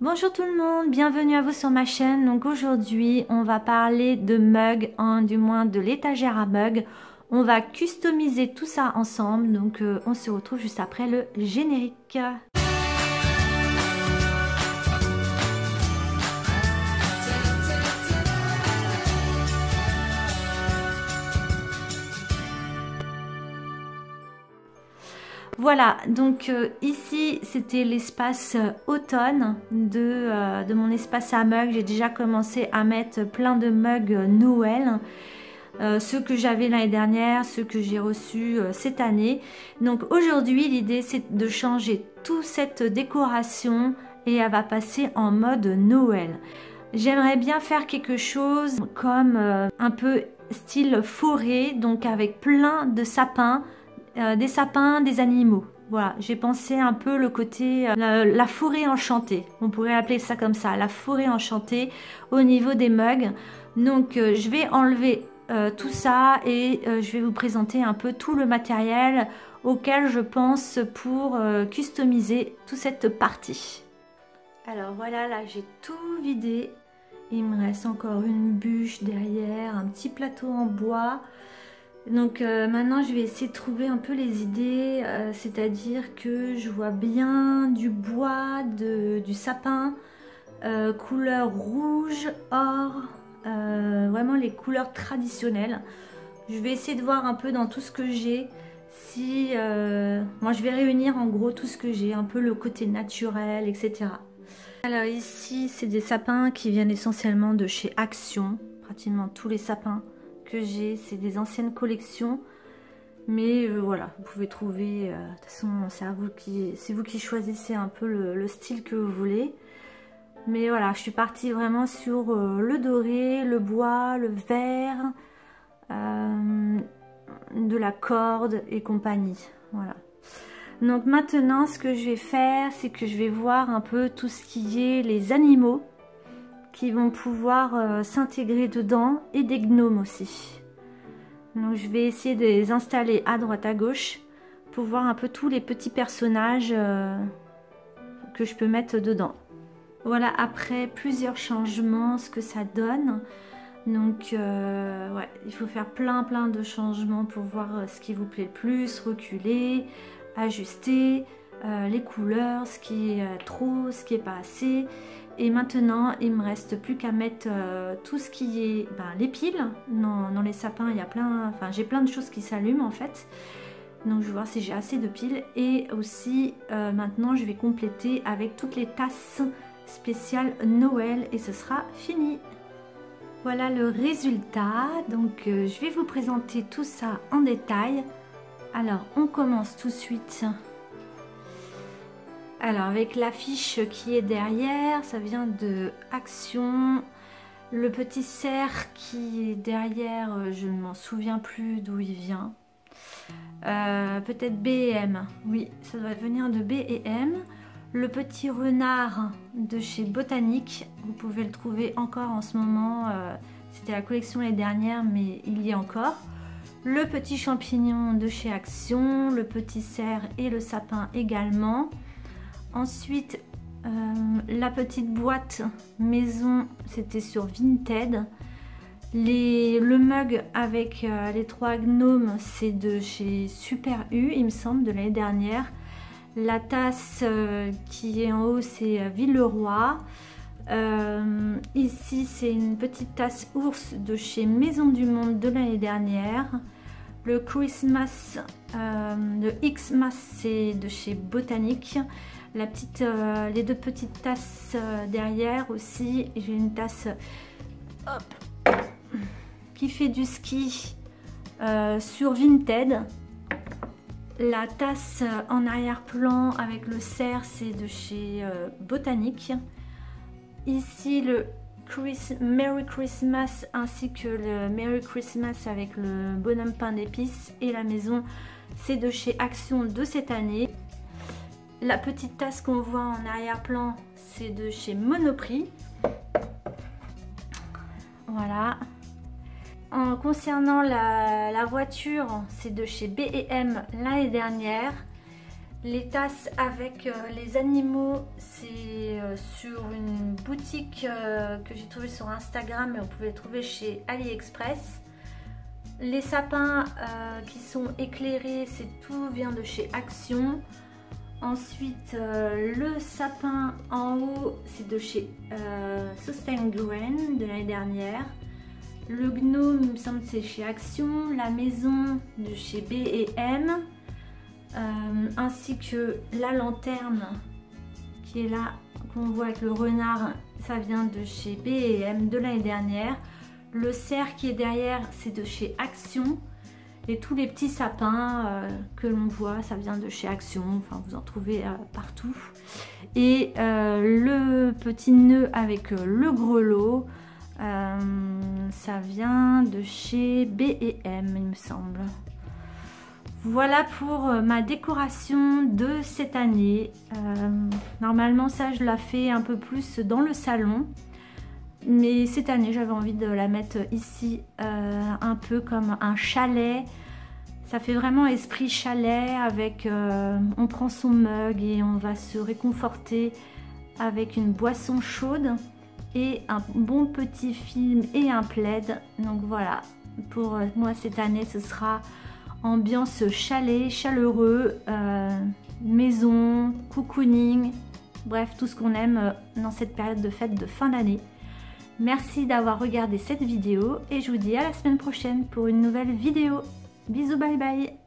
Bonjour tout le monde, bienvenue à vous sur ma chaîne. Donc aujourd'hui, on va parler de mugs, hein, du moins de l'étagère à mugs. On va customiser tout ça ensemble, donc euh, on se retrouve juste après le générique. Voilà, donc euh, ici c'était l'espace euh, automne de, euh, de, mon espace à mugs. J'ai déjà commencé à mettre plein de mugs Noël. ceux que j'avais l'année dernière, ceux que j'ai reçus cette année. Donc aujourd'hui l'idée c'est de changer toute cette décoration et elle va passer en mode Noël. J'aimerais bien faire quelque chose comme un peu style forêt, donc avec plein de sapins euh, des sapins, des animaux. Voilà, j'ai pensé un peu le côté euh, la, forêt enchantée. On pourrait appeler ça comme ça, la forêt enchantée au niveau des mugs. Donc euh, je vais enlever tout ça et je vais vous présenter un peu tout le matériel auquel je pense pour customiser toute cette partie. Alors voilà, là j'ai tout vidé. Il me reste encore une bûche derrière, un petit plateau en bois. Donc euh, maintenant je vais essayer de trouver un peu les idées, euh, c'est-à-dire que je vois bien du bois, du sapin, euh, couleur rouge, or, vraiment les couleurs traditionnelles. Je vais essayer de voir un peu dans tout ce que j'ai, si moi je vais réunir en gros tout ce que j'ai, un peu le côté naturel, etc. Alors ici c'est des sapins qui viennent essentiellement de chez Action, pratiquement tous les sapins que j'ai. C'est des anciennes collections. Mais euh, voilà, vous pouvez trouver, euh, de toute façon c'est vous qui, c'est vous qui choisissez un peu le, style que vous voulez. Mais voilà, je suis partie vraiment sur euh, le doré, le bois, le vert, de la corde et compagnie. Voilà. Donc maintenant, ce que je vais faire, c'est que je vais voir un peu tout ce qui est les animaux qui vont pouvoir euh, s'intégrer dedans et des gnomes aussi. Donc je vais essayer de les installer à droite à gauche pour voir un peu tous les petits personnages euh, que je peux mettre dedans. Voilà après plusieurs changements ce que ça donne. Donc euh, il faut faire plein plein de changements pour voir ce qui vous plaît le plus, reculer, ajuster les couleurs, ce qui est trop, ce qui est pas assez. Et maintenant, il me reste plus qu'à mettre euh, tout ce qui est ben, les piles. Dans, les sapins, il y a plein, enfin j'ai plein de choses qui s'allument en fait. Donc je vais voir si j'ai assez de piles. Et aussi, euh, maintenant, je vais compléter avec toutes les tasses spéciales Noël et ce sera fini. Voilà le résultat. Donc euh, je vais vous présenter tout ça en détail. Alors, on commence tout de suite alors avec l'affiche qui est derrière, ça vient de Action. Le petit cerf qui est derrière, euh, je ne m'en souviens plus d'où il vient. Euh, peut-être B&M, oui, ça doit venir de B&M. Le petit renard de chez Botanique, vous pouvez le trouver encore en ce moment. Euh, c'était la collection l'année dernière, mais il y est encore. Le petit champignon de chez Action, le petit cerf et le sapin également. Ensuite, euh, la petite boîte maison, c'était sur Vinted. le mug avec euh, les trois gnomes, c'est de chez Super U, il me semble, de l'année dernière. La tasse euh, qui est en haut, c'est Villeroy. ici, c'est une petite tasse ours de chez Maison du Monde de l'année dernière. Le Christmas, le X-Mass, c'est de chez Botanique euh, les deux petites tasses euh, derrière aussi. J'ai une tasse qui fait du ski euh, sur Vinted. La tasse en arrière-plan avec le cerf, c'est de chez Botanique. Ici, le Merry Christmas ainsi que le Merry Christmas avec le bonhomme pain d'épices et la maison, c'est de chez Action de cette année. La petite tasse qu'on voit en arrière-plan, c'est de chez Monoprix. Voilà. En concernant la, voiture, c'est de chez B&M l'année dernière. Les tasses avec les animaux, c'est sur une boutique que j'ai trouvée sur Instagram, mais vous pouvez les trouver chez AliExpress. Les sapins qui sont éclairés, c'est tout vient de chez Action. Ensuite, euh, le sapin en haut, c'est de chez euh, Sustain Green de l'année dernière. Le gnome, il me semble c'est chez Action. La maison de chez B&M. ainsi que la lanterne qui est là, qu'on voit avec le renard, ça vient de chez B&M de l'année dernière. Le cerf qui est derrière, c'est de chez Action. Et tous les petits sapins euh, que l'on voit, ça vient de chez Action, enfin vous en trouvez euh, partout. Et euh, le petit nœud avec le grelot, ça vient de chez B&M il me semble. Voilà pour ma décoration de cette année. normalement ça je la fais un peu plus dans le salon. Mais cette année, j'avais envie de la mettre ici, euh, un peu comme un chalet. Ça fait vraiment esprit chalet avec... Euh, on prend son mug et on va se réconforter avec une boisson chaude et un bon petit film et un plaid. Donc voilà, pour moi cette année, ce sera ambiance chalet, chaleureux, euh, maison, cocooning, bref, tout ce qu'on aime dans cette période de fête de fin d'année. Merci d'avoir regardé cette vidéo et je vous dis à la semaine prochaine pour une nouvelle vidéo. Bisous, bye bye